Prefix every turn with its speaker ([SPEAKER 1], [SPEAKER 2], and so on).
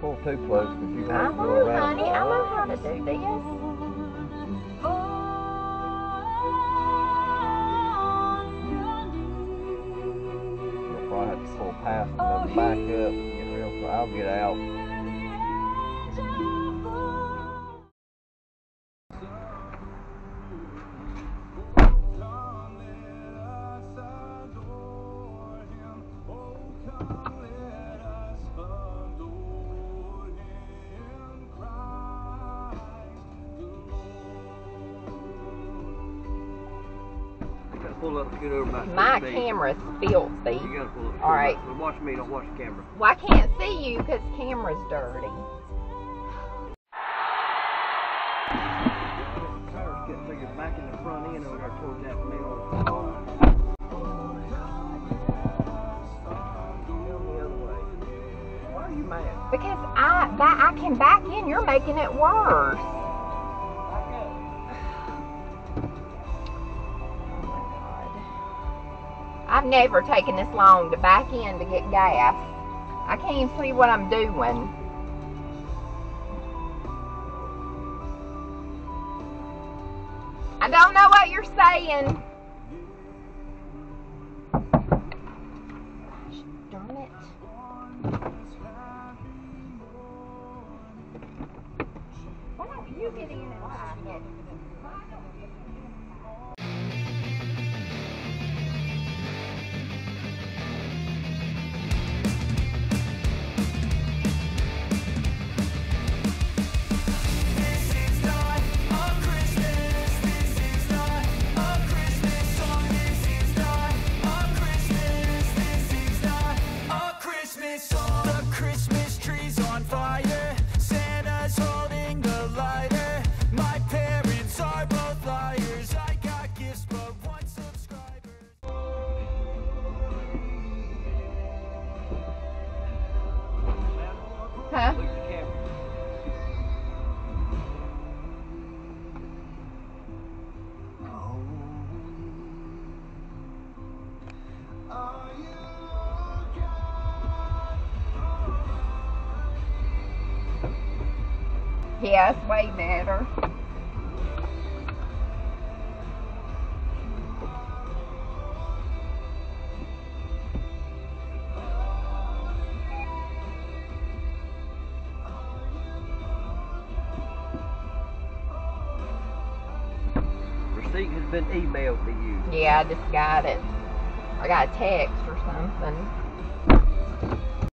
[SPEAKER 1] pull too close because you want to go
[SPEAKER 2] know,
[SPEAKER 1] around.
[SPEAKER 2] honey. I know how to do this.
[SPEAKER 1] You'll probably have to pull past and then back up. Get real. I'll get out. Pull up, get over
[SPEAKER 2] My
[SPEAKER 1] feet.
[SPEAKER 2] camera's filthy.
[SPEAKER 1] You gotta pull up.
[SPEAKER 2] All right.
[SPEAKER 1] Watch me, don't watch the camera.
[SPEAKER 2] Well, I can't see you because camera's dirty.
[SPEAKER 1] Tires get figured back in the front end over there towards that middle. Tell me the other way. Why are you mad?
[SPEAKER 2] Because I that I can back in. You're making it worse. I've never taken this long to back in to get gas. I can't see what I'm doing. I don't know what you're saying. Gosh, darn it. Why don't you get in and like it? Yeah, it's way better.
[SPEAKER 1] Receipt has been emailed to you.
[SPEAKER 2] Yeah, I just got it. I got a text or something.